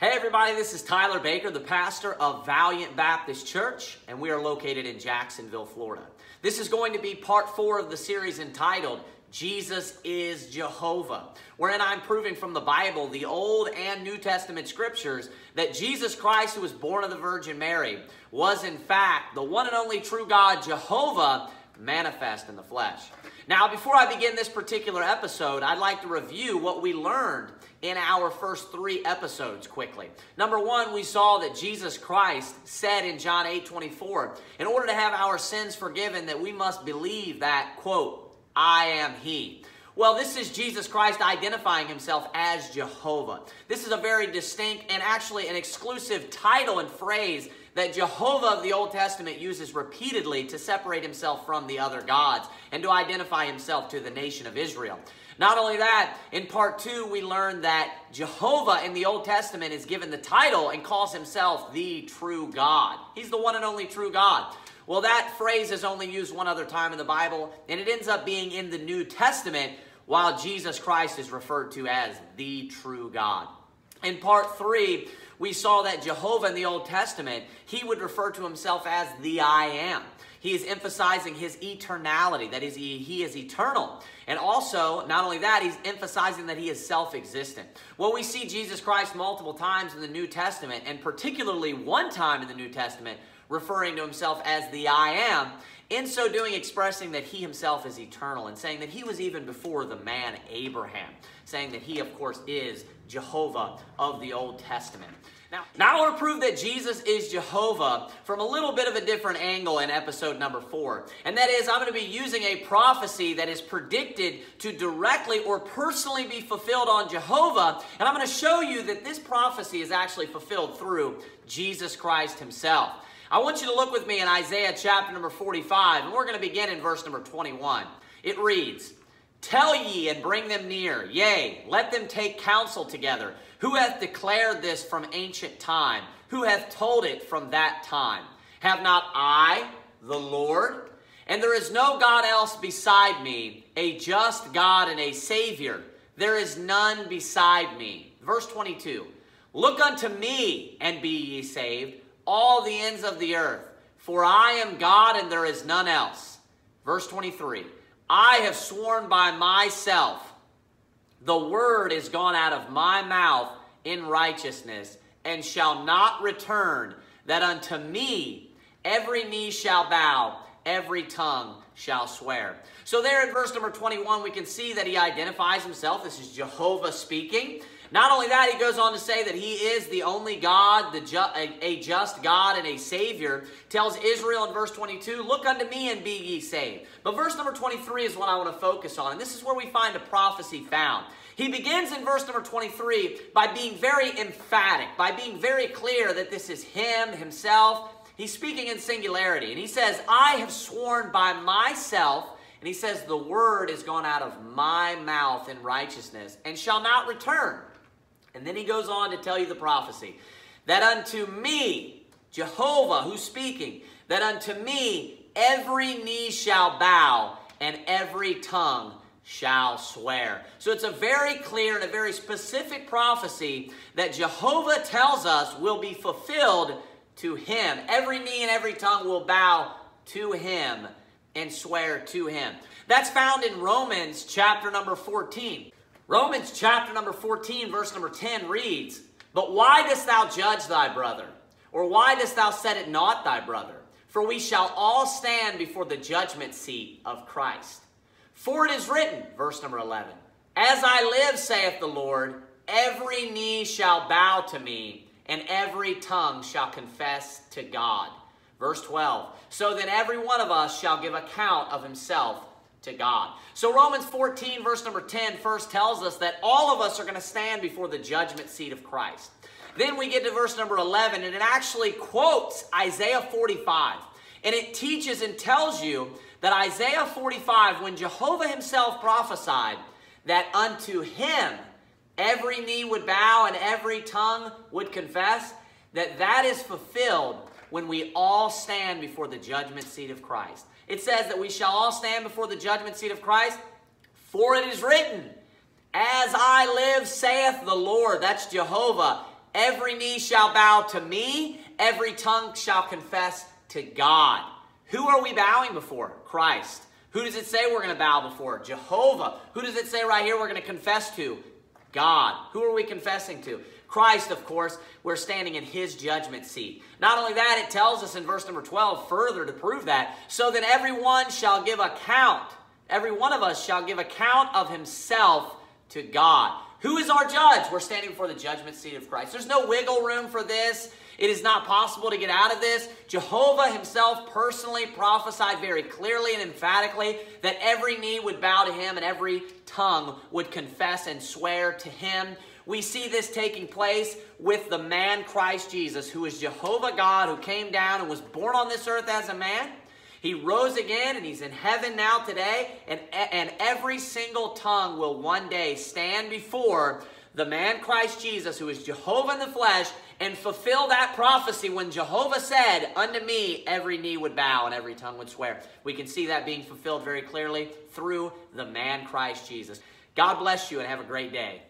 Hey, everybody, this is Tyler Baker, the pastor of Valiant Baptist Church, and we are located in Jacksonville, Florida. This is going to be part four of the series entitled Jesus is Jehovah, wherein I'm proving from the Bible, the Old and New Testament scriptures, that Jesus Christ, who was born of the Virgin Mary, was in fact the one and only true God, Jehovah, manifest in the flesh. Now, before I begin this particular episode, I'd like to review what we learned in our first three episodes quickly. Number one, we saw that Jesus Christ said in John 8 24, in order to have our sins forgiven, that we must believe that, quote, I am He. Well, this is Jesus Christ identifying himself as Jehovah. This is a very distinct and actually an exclusive title and phrase that Jehovah of the Old Testament uses repeatedly to separate himself from the other gods and to identify himself to the nation of Israel. Not only that, in part two, we learn that Jehovah in the Old Testament is given the title and calls himself the true God. He's the one and only true God. Well, that phrase is only used one other time in the Bible, and it ends up being in the New Testament while Jesus Christ is referred to as the true God. In part three, we saw that Jehovah in the Old Testament, he would refer to himself as the I am. He is emphasizing his eternality, that is, he, is eternal. And also, not only that, he's emphasizing that he is self existent. Well, we see Jesus Christ multiple times in the New Testament, and particularly one time in the New Testament, referring to himself as the I am, in so doing expressing that he himself is eternal and saying that he was even before the man Abraham, saying that he, of course, is Jehovah of the Old Testament. Now, now I want to prove that Jesus is Jehovah from a little bit of a different angle in episode number four. And that is, I'm going to be using a prophecy that is predicted to directly or personally be fulfilled on Jehovah. And I'm going to show you that this prophecy is actually fulfilled through Jesus Christ himself. I want you to look with me in Isaiah chapter number 45, and we're going to begin in verse number 21. It reads, Tell ye and bring them near, yea, let them take counsel together. Who hath declared this from ancient time? Who hath told it from that time? Have not I, the Lord? And there is no God else beside me, a just God and a Savior. There is none beside me. Verse 22 Look unto me and be ye saved all the ends of the earth. For I am God and there is none else. Verse 23 I have sworn by myself, the word is gone out of my mouth in righteousness, and shall not return, that unto me every knee shall bow, every tongue shall swear. So, there in verse number 21, we can see that he identifies himself. This is Jehovah speaking. Not only that, he goes on to say that he is the only God, the ju- a, just God and a Savior. Tells Israel in verse 22, Look unto me and be ye saved. But verse number 23 is what I want to focus on. And this is where we find a prophecy found. He begins in verse number 23 by being very emphatic, by being very clear that this is him, himself. He's speaking in singularity. And he says, I have sworn by myself. And he says, The word is gone out of my mouth in righteousness and shall not return and then he goes on to tell you the prophecy that unto me, Jehovah, who's speaking, that unto me every knee shall bow and every tongue shall swear. So it's a very clear and a very specific prophecy that Jehovah tells us will be fulfilled to him. Every knee and every tongue will bow to him and swear to him. That's found in Romans chapter number 14. Romans chapter number 14, verse number 10 reads, But why dost thou judge thy brother? Or why dost thou set it not thy brother? For we shall all stand before the judgment seat of Christ. For it is written, verse number 11, As I live, saith the Lord, every knee shall bow to me, and every tongue shall confess to God. Verse 12, So then every one of us shall give account of himself to God. So Romans 14, verse number 10, first tells us that all of us are going to stand before the judgment seat of Christ. Then we get to verse number 11, and it actually quotes Isaiah 45. And it teaches and tells you that Isaiah 45, when Jehovah himself prophesied that unto him every knee would bow and every tongue would confess, that that is fulfilled when we all stand before the judgment seat of Christ. It says that we shall all stand before the judgment seat of Christ, for it is written, As I live, saith the Lord, that's Jehovah, Every knee shall bow to me, every tongue shall confess to God. Who are we bowing before? Christ. Who does it say we're going to bow before? Jehovah. Who does it say right here we're going to confess to? God. Who are we confessing to? Christ, of course, we're standing in his judgment seat. Not only that, it tells us in verse number 12 further to prove that, so that everyone shall give account. Every one of us shall give account of himself to God. Who is our judge? We're standing before the judgment seat of Christ. There's no wiggle room for this. It is not possible to get out of this. Jehovah himself personally prophesied very clearly and emphatically that every knee would bow to him and every tongue would confess and swear to him. We see this taking place with the man Christ Jesus, who is Jehovah God, who came down and was born on this earth as a man. He rose again and he's in heaven now today, and, and every single tongue will one day stand before the man Christ Jesus, who is Jehovah in the flesh, and fulfill that prophecy when Jehovah said, Unto me every knee would bow and every tongue would swear. We can see that being fulfilled very clearly through the man Christ Jesus. God bless you and have a great day.